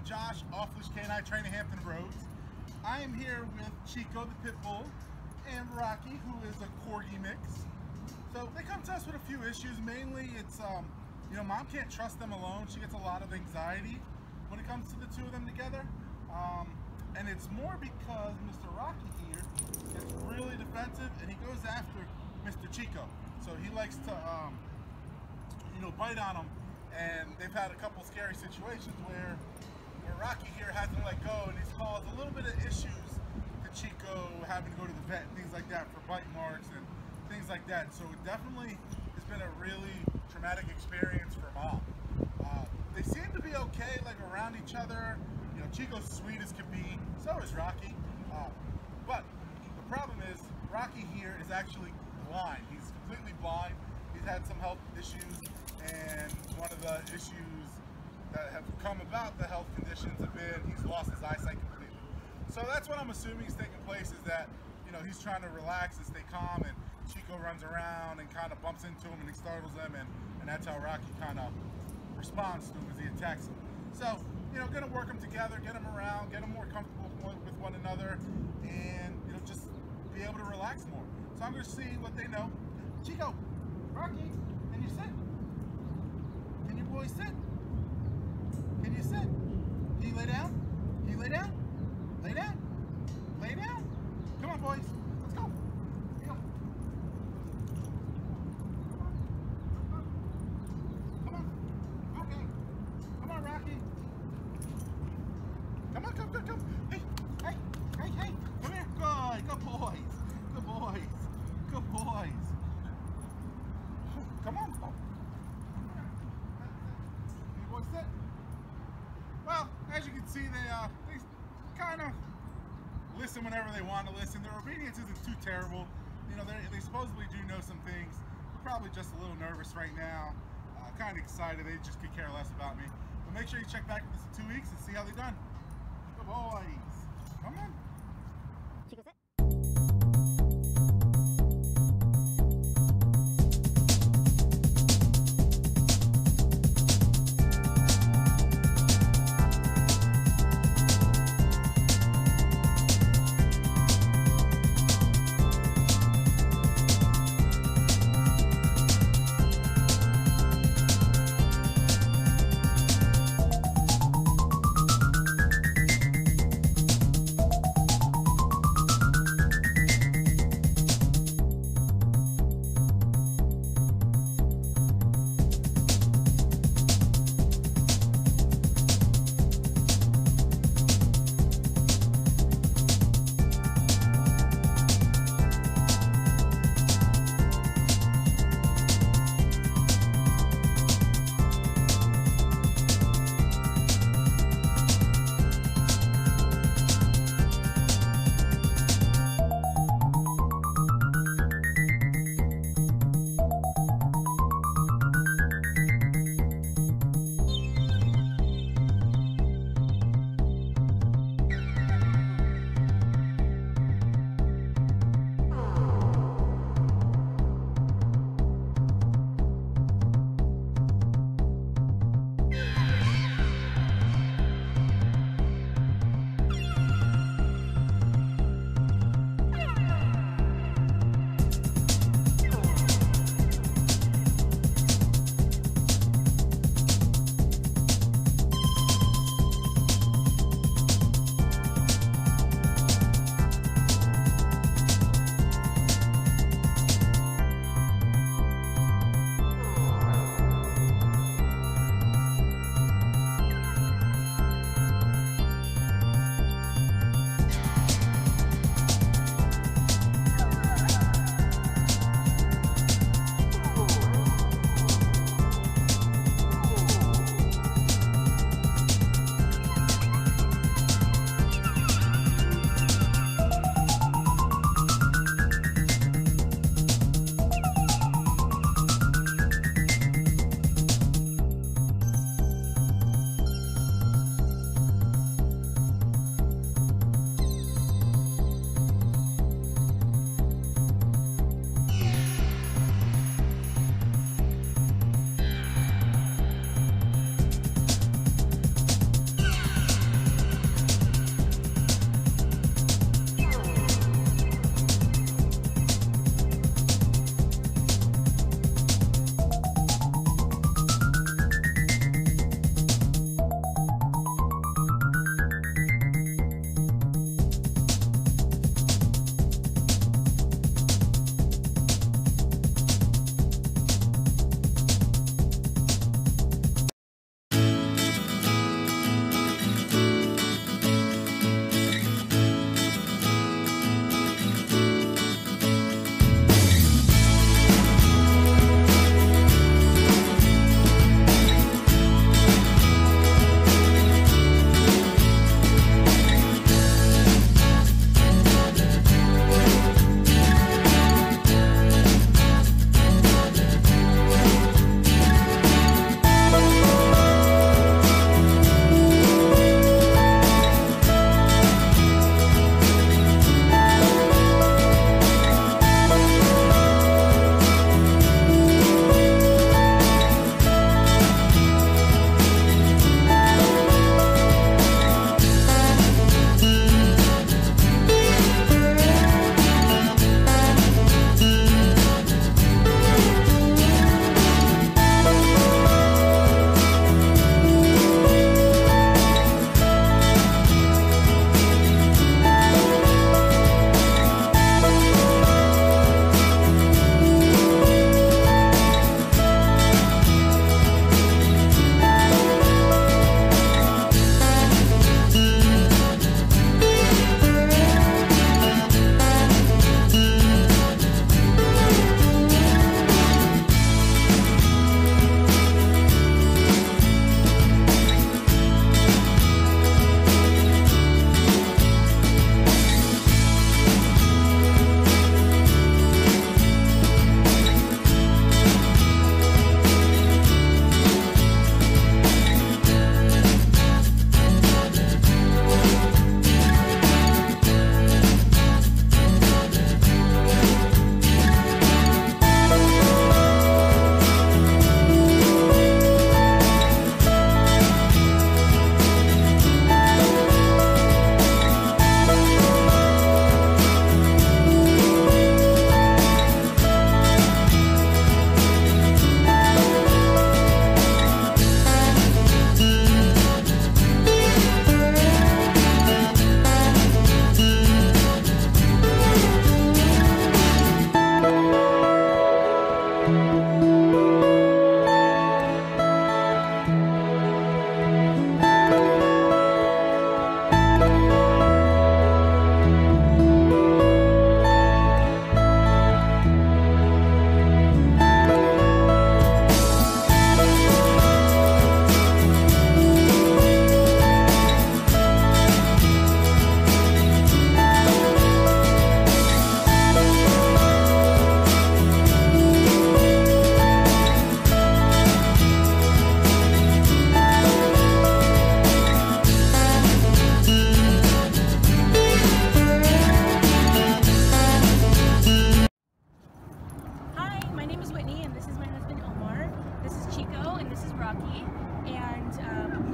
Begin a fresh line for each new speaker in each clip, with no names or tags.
with Josh, Off Leash Canine Training Hampton Roads. I am here with Chico the Pit Bull and Rocky, who is a Corgi mix. So they come to us with a few issues. Mainly it's, um, you know, mom can't trust them alone. She gets a lot of anxiety when it comes to the two of them together. Um, and it's more because Mr. Rocky here is really defensive and he goes after Mr. Chico. So he likes to, um, you know, bite on him. And they've had a couple scary situations where, where Rocky here hasn't let go and he's caused a little bit of issues to Chico having to go to the vet and things like that for bite marks and things like that. So it definitely has been a really traumatic experience for mom. Uh, they seem to be okay, like around each other. You know, Chico's sweet as can be. So is Rocky. Uh, but the problem is, Rocky here is actually blind. He's completely blind. He's had some health issues, and one of the issues that have come about the health conditions have been he's lost his eyesight completely. So that's what I'm assuming is taking place is that, you know, he's trying to relax and stay calm, and Chico runs around and kind of bumps into him and he startles him, and, and that's how Rocky kind of responds to him as he attacks him. So, you know, gonna work them together, get them around, get them more comfortable with one another, and, you know, just be able to relax more. So I'm gonna see what they know. Chico, Rocky, can you sit? Can you boys sit? Can you sit? Can lay down? Can lay down? Lay down? Lay down? Come on, boys. Let's go. Here you go. Come on. Okay. Come on, Rocky. Come on, come, come, come. Hey, hey, hey, hey. Come here. Good. Good boys. Good boys. Good boys. Come on. Oh. Can you boys sit? Well, as you can see, they uh, they kind of listen whenever they want to listen. Their obedience isn't too terrible. You know, they supposedly do know some things. Probably just a little nervous right now. Uh, kind of excited. They just could care less about me. But make sure you check back with us in two weeks and see how they've done. Good boys. Come on.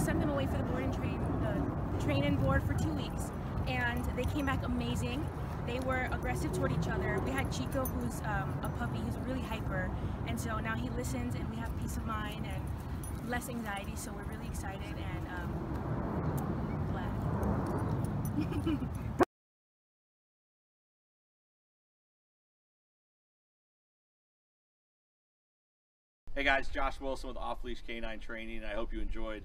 sent them away for the board and train, the train and board for two weeks, and they came back amazing. They were aggressive toward each other. We had Chico, who's um, a puppy, who's really hyper, and so now he listens, and we have peace of mind and less anxiety. So we're really excited and um, glad.
Hey guys, Josh Wilson with Off Leash Canine Training. I hope you enjoyed